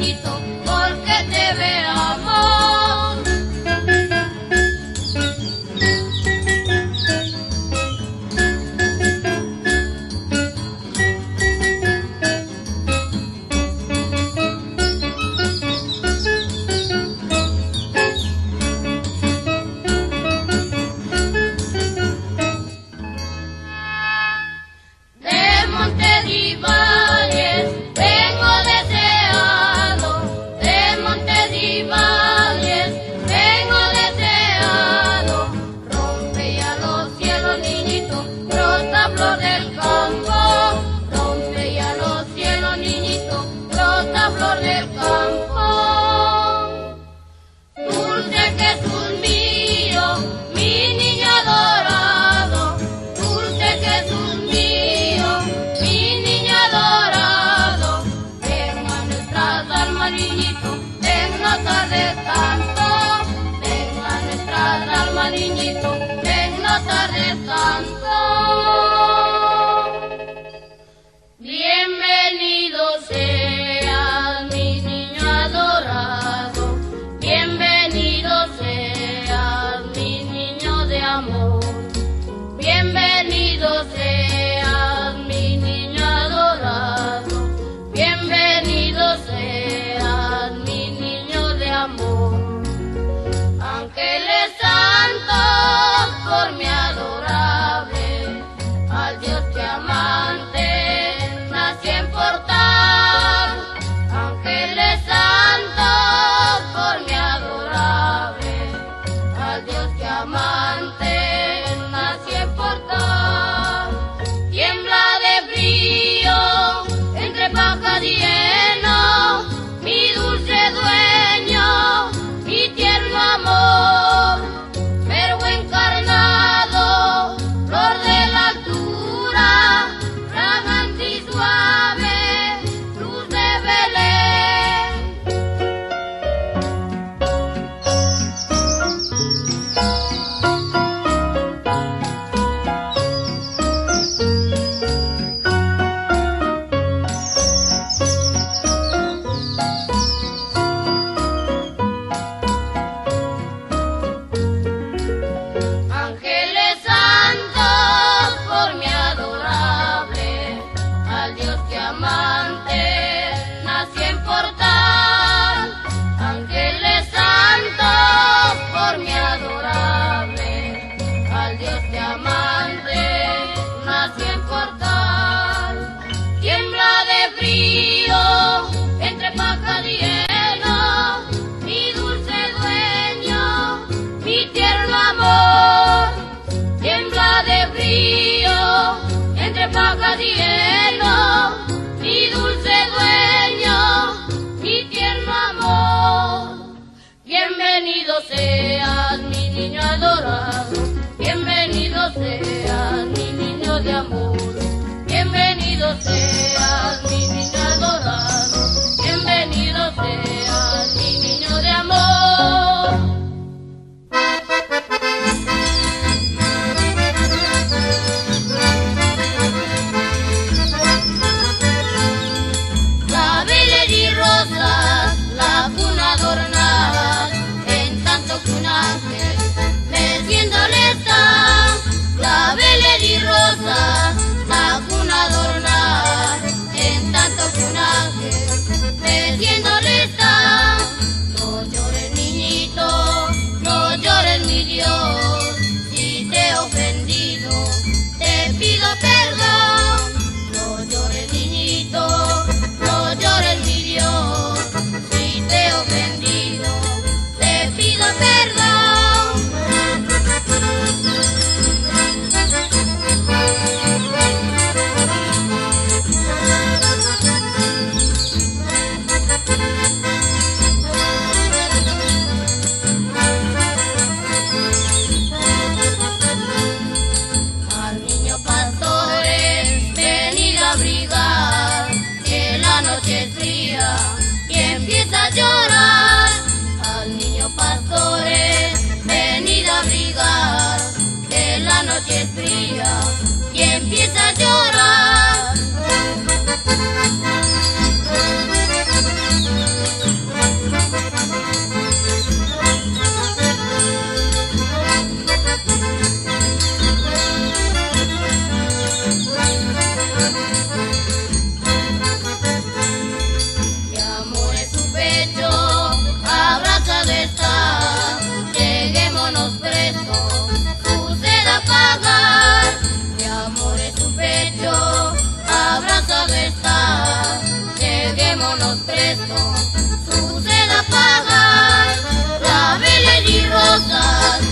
viejito oh seas, mi niño adorado, bienvenido seas, mi niño de amor, bienvenido seas, mi niño adorado. cosas